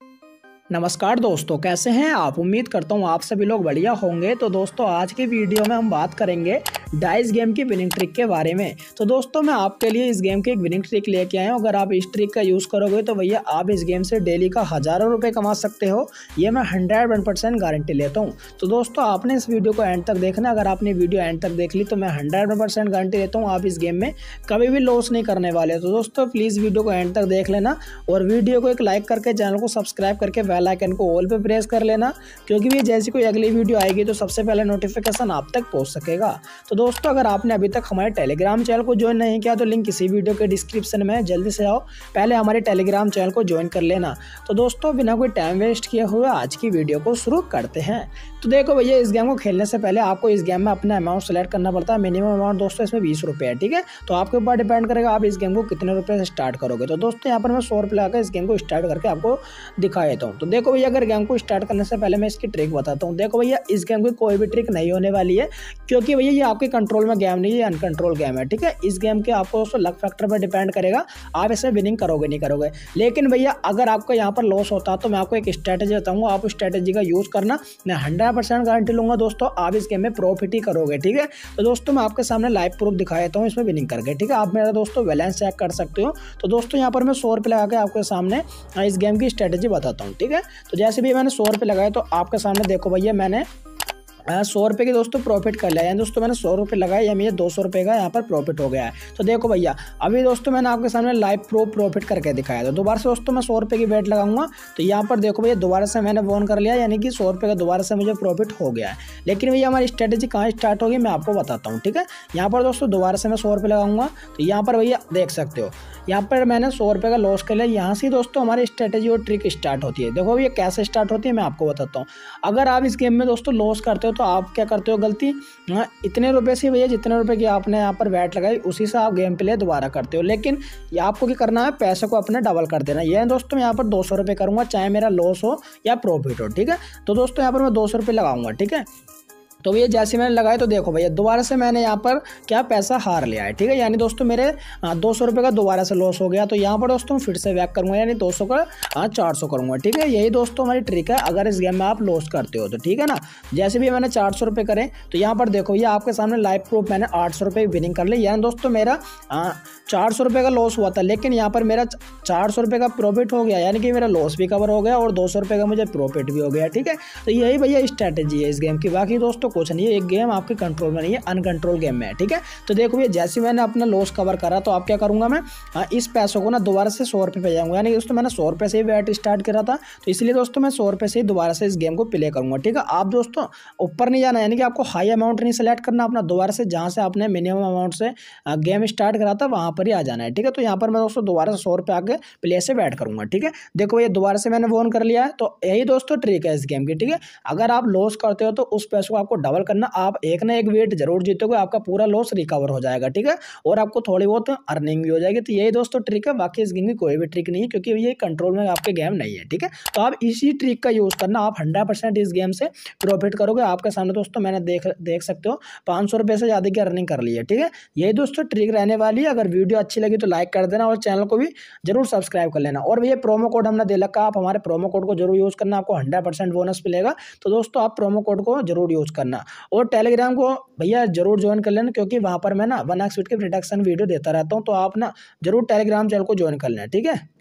Thank you. नमस्कार दोस्तों, कैसे हैं आप? उम्मीद करता हूँ आप सभी लोग बढ़िया होंगे। तो दोस्तों, आज की वीडियो में हम बात करेंगे डाइस गेम की विनिंग ट्रिक के बारे में। तो दोस्तों, मैं आपके लिए इस गेम की एक विनिंग ट्रिक लेके आया हूँ। अगर आप इस ट्रिक का यूज़ करोगे तो भैया, आप इस गेम से डेली का हज़ारों रुपये कमा सकते हो। ये मैं हंड्रेड वन परसेंट गारंटी लेता हूँ। तो दोस्तों, आपने इस वीडियो को एंड तक देखना अगर आपने वीडियो एंड तक देख ली तो मैं हंड्रेड वन परसेंट गारंटी लेता हूँ, आप इस गेम में कभी भी लॉस नहीं करने वाले तो दोस्तों प्लीज़ वीडियो को एंड तक देख लेना और वीडियो को एक लाइक करके चैनल को सब्सक्राइब करके बेल आइकन को ऑल पे प्रेस कर लेना, क्योंकि भी जैसी कोई अगली वीडियो आएगी तो सबसे पहले नोटिफिकेशन आप तक पहुँच सकेगा। तो दोस्तों, अगर आपने अभी तक हमारे टेलीग्राम चैनल को ज्वाइन नहीं किया तो लिंक इसी वीडियो के डिस्क्रिप्शन में जल्दी से आओ। पहले हमारे टेलीग्राम चैनल को ज्वाइन कर लेना। तो दोस्तों, बिना कोई टाइम वेस्ट किए हुए आज की वीडियो को शुरू करते हैं। तो देखो भैया, इस गेम को खेलने से पहले आपको इस गेम में अपना अमाउंट सेलेक्ट करना पड़ता है। मिनिमम अमाउंट दोस्तों, इसमें बीस रुपये है, ठीक है? तो आपके ऊपर डिपेंड करेगा, आप इस गेम को कितने रुपये से स्टार्ट करोगे। तो दोस्तों, यहाँ पर मैं सौ रुपये लगा इस गेम को स्टार्ट करके आपको दिखा देता हूँ। तो देखो भैया, अगर गेम को स्टार्ट करने से पहले मैं इसकी ट्रिक बताता हूँ। देखो भैया, इस गेम की कोई भी ट्रिक नहीं होने वाली है, क्योंकि भैया ये आपके कंट्रोल में गेम नहीं है अनकंट्रोल गेम है, ठीक है? इस गेम के आपको दोस्तों लक फैक्टर पर डिपेंड करेगा, आप इसे विनिंग करोगे, नहीं करोगे। लेकिन भैया, अगर आपको यहाँ पर लॉस होता तो मैं आपको एक स्ट्रैटेजी बताऊँगा, आप उस स्ट्रैटेजी का यूज़ करना। मैं हंड्रेड परसेंट गारंटी लूँगा दोस्तों, आप इस गेम में प्रॉफिट ही करोगे, ठीक है? तो दोस्तों, मैं आपके सामने लाइव प्रूफ दिखा देता हूँ, इसमें विनिंग करके, ठीक है? आप मेरा दोस्तों बैलेंस चेक कर सकते हो। तो दोस्तों, यहाँ पर मैं सौ रुपये लगा के आपके सामने इस गेम की स्ट्रैटेजी बताता हूँ, ठीक है? तो जैसे भी मैंने सौ रुपये लगाए तो आपके सामने देखो भैया मैंने सौ रुपये की दोस्तों प्रॉफिट कर लिया। यानी दोस्तों मैंने सौ रुपये लगाया या मुझे दो सौ रुपये का यहाँ पर प्रॉफिट हो गया है। तो देखो भैया, अभी दोस्तों मैंने आपके सामने लाइव प्रो प्रॉफिट करके दिखाया तो दोबारा से दोस्तों मैं सौ रुपये की बेट लगाऊँगा। तो यहाँ पर देखो भैया, दोबारा से मैंने फ़ोन कर लिया, यानी कि सौ रुपये का दोबारा से मुझे प्रॉफिट हो गया है। लेकिन भैया, हमारी स्ट्रेटेजी कहाँ स्टार्ट होगी, मैं आपको बताता हूँ, ठीक है? यहाँ पर दोस्तों दोबारा से मैं सौ रुपये लगाऊँगा। तो यहाँ पर भैया, देख सकते हो, यहाँ पर मैंने सौ रुपये का लॉस कर लिया। यहाँ से दोस्तों हमारी स्ट्रेटेजी और ट्रिक स्टार्ट होती है। देखो भैया, कैसे स्टार्ट होती है, मैं आपको बताता हूँ। अगर आप इस गेम में दोस्तों लॉस करते हो तो आप क्या करते हो गलती? हाँ इतने रुपए से भैया जितने रुपए की आपने यहाँ पर बैट लगाई, उसी से आप गेम प्ले दोबारा करते हो। लेकिन ये आपको क्या करना है? पैसे को अपने डबल कर देना ये दोस्तों यहाँ पर दो सौ करूँगा, चाहे मेरा लॉस हो या प्रॉफिट हो, ठीक है? तो दोस्तों, यहाँ पर मैं दो सौ लगाऊँगा, ठीक है? तो भैया, जैसे मैंने लगाया तो देखो भैया, दोबारा से मैंने यहाँ पर क्या पैसा हार लिया है ठीक है? यानी दोस्तों, मेरे दो सौ का दोबारा से लॉस हो गया। तो यहाँ पर दोस्तों, फिर से बैक करूँगा, यानी दो सौ का हाँ चार सौ करूँगा, ठीक है? यही दोस्तों, हमारी ट्रिक है, अगर इस गेम में आप लॉस करते हो तो ठीक है ना? जैसे भी मैंने चार सौ करें तो यहाँ पर देखो भैया, आपके सामने लाइव प्रूफ मैंने आठ सौ विनिंग कर ली। यानी दोस्तों, मेरा चार सौ का लॉस हुआ था, लेकिन यहाँ पर मेरा चार सौ का प्रॉफिट हो गया, यानी कि मेरा लॉस भी कवर हो गया और दो सौ का मुझे प्रॉफिट भी हो गया, ठीक है? तो यही भैया स्ट्रैटेजी है इस गेम की। बाकी दोस्तों नहीं है एक गेम आपके कंट्रोल में नहीं है अनकंट्रोल गेम में है, ठीक है? तो देखो भैया, जैसे मैंने अपना लॉस कवर करा तो आप क्या करूँगा मैं? हाँ इस पैसों को ना दोबारा से सौ रुपये पे जाऊँगा। यानी दोस्तों, मैंने सौ रुपये से ही बैट स्टार्ट करा था तो इसलिए दोस्तों, मैं सौ रुपये से ही दोबारा से इस गेम को प्ले करूँगा, ठीक है? आप दोस्तों, ऊपर नहीं जाना, यानी कि आपको हाई अमाउंट नहीं सेलेक्ट करना, अपना दोबारा से जहाँ से आपने मिनिमम अमाउंट से गेम स्टार्ट करा था, वहाँ पर ही आ जाना है, ठीक है? तो यहाँ पर मैं दोस्तों, दोबारा से सौ रुपये आके प्ले से बैट करूँगा, ठीक है? देखो ये दोबारा से मैंने फ़ोन कर लिया है तो यही दोस्तों ट्रिक है इस गेम की, ठीक है? अगर आप लॉस करते हो तो उस पैसों को आपको डबल करना, आप एक ना एक वेट ज़रूर जीतोगे, आपका पूरा लॉस रिकवर हो जाएगा, ठीक है? और आपको थोड़ी बहुत अर्निंग भी हो जाएगी। तो यही दोस्तों ट्रिक है, बाकी इस गेम की कोई भी ट्रिक नहीं है, क्योंकि ये कंट्रोल में आपके गेम नहीं है, ठीक है? तो आप इसी ट्रिक का यूज़ करना, आप हंड्रेड इस गेम से प्रॉफिट करोगे। आपके सामने दोस्तों मैंने देख देख सकते हो, पाँच से ज़्यादा की अर्निंग कर ली है, ठीक है? यही दोस्तों ट्रिक रहने वाली है। अगर वीडियो अच्छी लगी तो लाइक कर देना और चैनल को भी ज़रूर सब्सक्राइब कर लेना। और भैया प्रोमो कोड हमने दे रखा आप हमारे प्रोमो कोड को ज़रूर यूज़ करना, आपको हंड्रेड परसेंट बोनस मिलेगा। तो दोस्तों आप प्रोमो कोड को ज़रूर यूज़ करना। और टेलीग्राम को भैया ज़रूर ज्वाइन कर लेना, क्योंकि वहाँ पर मैं ना वन एक्स के प्रोडक्शन वीडियो देता रहता हूँ तो आप ना ज़रूर टेलीग्राम चैनल को ज्वाइन कर लेना, ठीक है?